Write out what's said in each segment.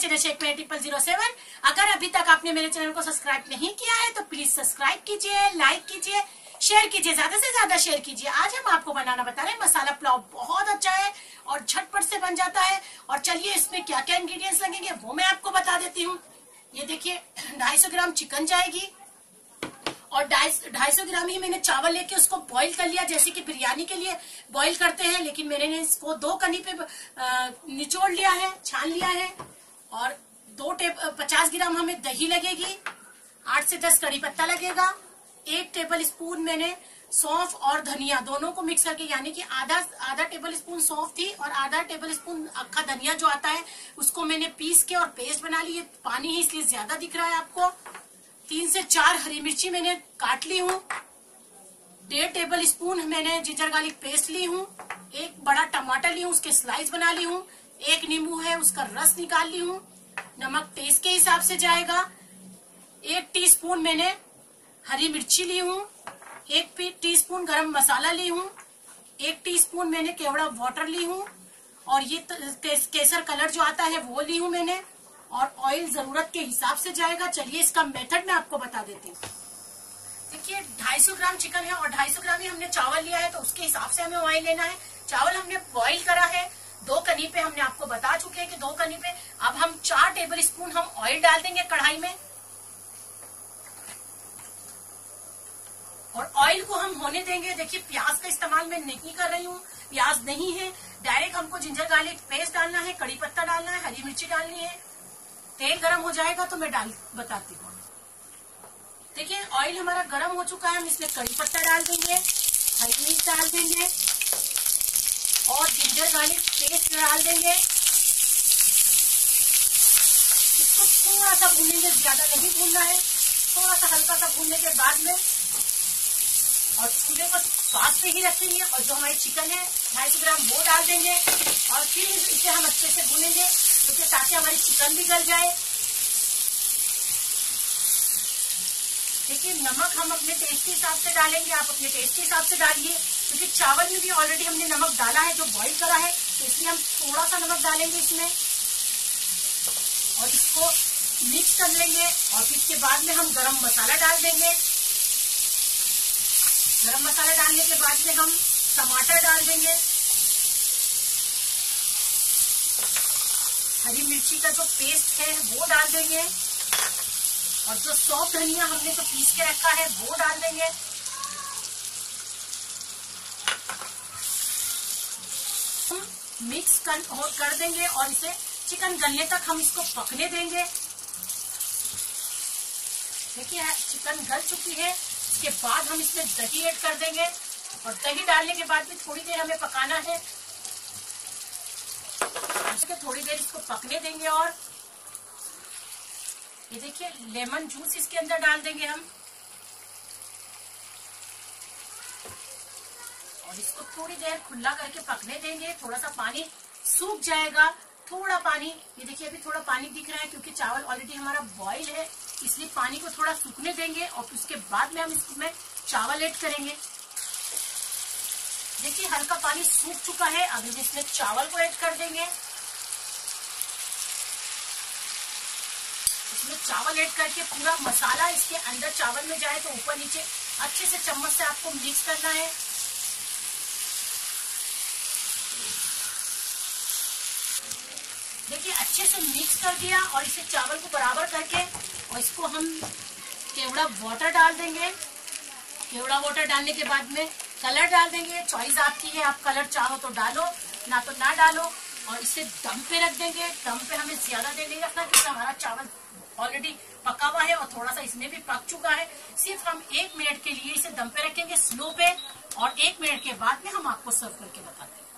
Channel Sheikh में triple zero seven. अगर अभी तक आपने मेरे चैनल को सब्सक्राइब नहीं किया है तो प्लीज़ सब्सक्राइब कीजिए, लाइक कीजिए, शेयर कीजिए, ज़्यादा से ज़्यादा शेयर कीजिए। आज हम आपको बनाना बता रहे हैं, मसाला पुलाव बहुत अच्छा है और झटपट से बन जाता है। और चलिए, इसमें क्या क्या इंग्रेडिएंट्स लगेंगे, वो मैं आपको बता देती हूँ। ये देखिए 250 ग्राम चिकन जाएगी। और ढाई सौ ग्राम ही मैंने चावल लेके उसको बॉईल कर लिया, जैसे कि बिरयानी के लिए बॉईल करते हैं, लेकिन मैंने इसको दो कनी पे निचोड़ लिया है, छान लिया है। और दो टेब पचास ग्राम हमें दही लगेगी, आठ से दस कड़ी पत्ता लगेगा, एक टेबल स्पून मैंने सौंफ और धनिया दोनों को मिक्स करके, यानी कि आधा आधा टेबल स्पून सौंफ थी और आधा टेबल स्पून अक्खा धनिया जो आता है, उसको मैंने पीस के और पेस्ट बना ली। ये पानी ही, इसलिए ज़्यादा दिख रहा है आपको। तीन से चार हरी मिर्ची मैंने काट ली हूँ। डेढ़ टेबल स्पून मैंने जिंजर गार्लिक पेस्ट ली हूँ। एक बड़ा टमाटर ली हूँ, उसके स्लाइस बना ली हूँ। एक नींबू है, उसका रस निकाल ली हूँ। नमक टेस्ट के हिसाब से जाएगा। एक टीस्पून मैंने हरी मिर्ची ली हूँ। एक टीस्पून गरम मसाला ली हूँ। एक टीस्पून मैंने केवड़ा वाटर ली हूँ। और ये केसर कलर जो आता है, वो ली हूँ मैंने। और ऑयल ज़रूरत के हिसाब से जाएगा। चलिए इसका मेथड मैं आपको बता देती हूँ। देखिए 250 ग्राम चिकन है और 250 ग्राम ही हमने चावल लिया है तो उसके हिसाब से हमें ऑयल लेना है। चावल हमने बॉईल करा है। दो कनी पे हमने आपको बता चुके हैं कि दो कनी पे अब हम चार टेबल स्पून हम ऑयल डाल देंगे कढ़ाई में। और ऑयल को हम होने देंगे। देखिए, प्याज का इस्तेमाल मैं नहीं कर रही हूँ। प्याज नहीं है। डायरेक्ट हमको जिंजर गार्लिक पेस्ट डालना है, कड़ी पत्ता डालना है, हरी मिर्ची डालनी है। तेल गरम हो जाएगा तो मैं डाल, बताती हूँ। देखिए ऑयल हमारा गरम हो चुका है। हम इसमें कड़ी पत्ता डाल देंगे, हरी मिर्च डाल देंगे। जिंजर गार्लिक पेस्ट डाल देंगे। इसको थोड़ा सा भूनेंगे ज़्यादा नहीं भूनना है। थोड़ा सा हल्का सा भूनने के बाद में और चूल्हे को स्वास्थ्य से ही रखेंगे और जो हमारी चिकन है, ढाई सौ ग्राम वो डाल देंगे और फिर इसे हम अच्छे से भूनेंगे क्योंकि ही हमारी चिकन भी गल जाए। देखिए, नमक हम अपने टेस्ट के हिसाब से डालेंगे, आप अपने टेस्ट के हिसाब से डालिए। क्योंकि चावल में भी ऑलरेडी हमने नमक डाला है, जो बॉईल करा है तो इसलिए हम थोड़ा सा नमक डालेंगे इसमें। और इसको मिक्स कर लेंगे, और फिर इसके बाद में हम गरम मसाला डाल देंगे। गरम मसाला डालने के बाद में हम टमाटर डाल देंगे। हरी मिर्ची का जो पेस्ट है, वो डाल देंगे। और जो सॉफ्ट धनिया हमने जो पीस के रखा है वो डाल देंगे। मिक्स कर, कर देंगे और इसे चिकन गलने तक हम इसको पकने देंगे। देखिए चिकन गल चुकी है। इसके बाद हम इसमें दही ऐड कर देंगे। और दही डालने के बाद भी थोड़ी देर हमें पकाना है। थोड़ी देर इसको पकने देंगे और ये देखिए, लेमन जूस इसके अंदर डाल देंगे हम। और इसको थोड़ी देर खुला करके पकने देंगे। थोड़ा सा पानी सूख जाएगा, थोड़ा पानी। ये देखिए, अभी थोड़ा पानी दिख रहा है क्योंकि चावल ऑलरेडी हमारा बॉईल है, इसलिए पानी को थोड़ा सूखने देंगे और उसके बाद में हम इसमें चावल ऐड करेंगे। देखिए, हल्का पानी सूख चुका है, अभी इसमें चावल को ऐड कर देंगे। इसमें चावल ऐड करके पूरा मसाला इसके अंदर चावल में जाए तो ऊपर नीचे अच्छे से चम्मच से आपको मिक्स करना है। देखिए, अच्छे से मिक्स कर दिया और इसे चावल को बराबर करके और इसको हम केवड़ा वाटर डाल देंगे। केवड़ा वाटर डालने के बाद में कलर डाल देंगे। चॉइस आपकी है, आप कलर चाहो तो डालो, ना तो ना डालो और इसे दम पे रख देंगे। दम पे हमें ज़्यादा देर नहीं रखना क्योंकि हमारा चावल ऑलरेडी पका हुआ है और थोड़ा सा इसमें भी पक चुका है। सिर्फ़ हम एक मिनट के लिए इसे दम पे रखेंगे स्लो पे और एक मिनट के बाद में हम आपको सर्व करके बताते हैं।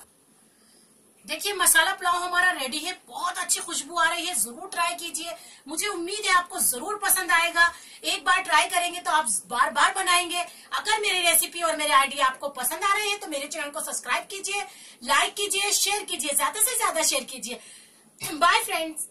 देखिए, मसाला पुलाव हमारा रेडी है। बहुत अच्छी खुशबू आ रही है। ज़रूर ट्राई कीजिए। मुझे उम्मीद है आपको ज़रूर पसंद आएगा। एक बार ट्राई करेंगे तो आप बार बार बनाएँगे। अगर मेरी रेसिपी और मेरे आइडिया आपको पसंद आ रहे हैं तो मेरे चैनल को सब्सक्राइब कीजिए लाइक कीजिए शेयर कीजिए, ज़्यादा से ज़्यादा शेयर कीजिए। Bye friends